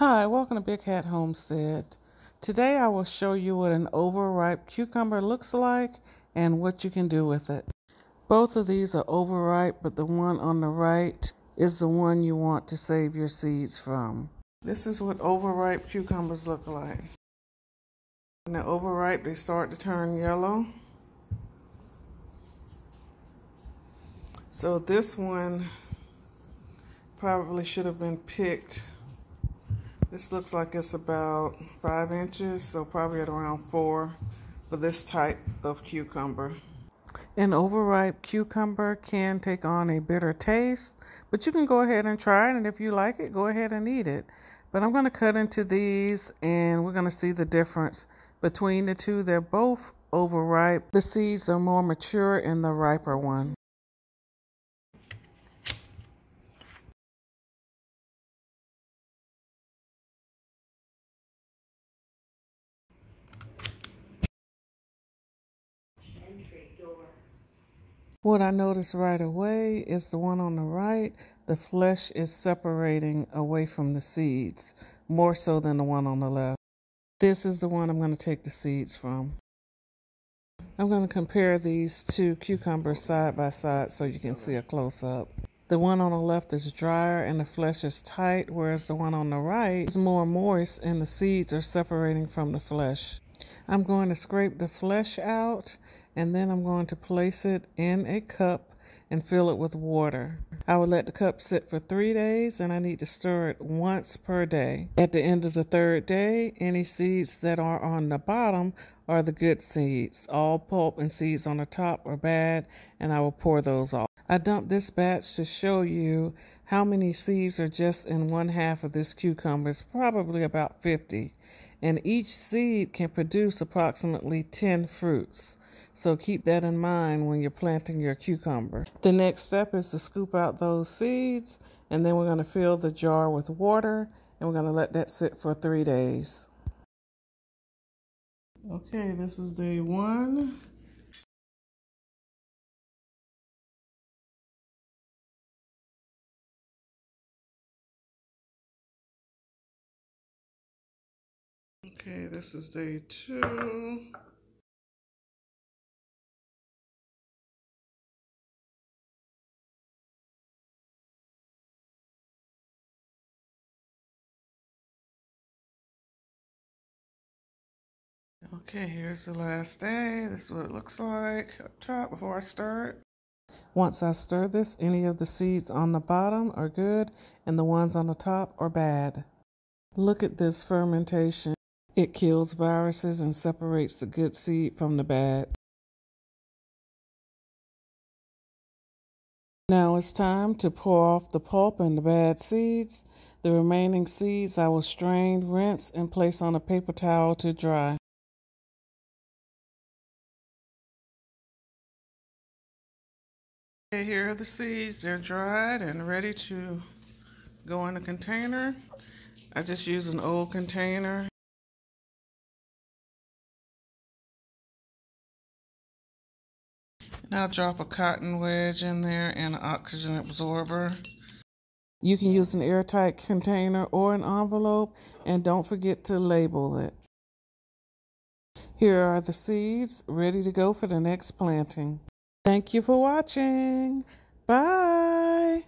Hi, welcome to Big Hat Homestead. Today I will show you what an overripe cucumber looks like and what you can do with it. Both of these are overripe, but the one on the right is the one you want to save your seeds from. This is what overripe cucumbers look like. When they're overripe, they start to turn yellow. So this one probably should have been picked this looks like it's about five inches, so probably at around four for this type of cucumber. An overripe cucumber can take on a bitter taste, but you can go ahead and try it, and if you like it, go ahead and eat it. But I'm going to cut into these, and we're going to see the difference between the two. They're both overripe. The seeds are more mature in the riper one. What I noticed right away is the one on the right, the flesh is separating away from the seeds, more so than the one on the left. This is the one I'm going to take the seeds from. I'm going to compare these two cucumbers side by side so you can see a close up. The one on the left is drier and the flesh is tight, whereas the one on the right is more moist and the seeds are separating from the flesh. I'm going to scrape the flesh out and then I'm going to place it in a cup and fill it with water. I will let the cup sit for three days and I need to stir it once per day. At the end of the third day, any seeds that are on the bottom are the good seeds. All pulp and seeds on the top are bad and I will pour those off. I dumped this batch to show you how many seeds are just in one half of this cucumber. It's probably about 50 and each seed can produce approximately 10 fruits. So keep that in mind when you're planting your cucumber. The next step is to scoop out those seeds and then we're going to fill the jar with water and we're going to let that sit for three days. Okay, this is day one. Okay, this is day two. Okay, here's the last day. This is what it looks like up top before I stir it. Once I stir this, any of the seeds on the bottom are good and the ones on the top are bad. Look at this fermentation. It kills viruses and separates the good seed from the bad. Now it's time to pour off the pulp and the bad seeds. The remaining seeds I will strain, rinse, and place on a paper towel to dry. Okay, here are the seeds. They're dried and ready to go in a container. I just use an old container. Now drop a cotton wedge in there and an oxygen absorber. You can use an airtight container or an envelope and don't forget to label it. Here are the seeds ready to go for the next planting. Thank you for watching. Bye.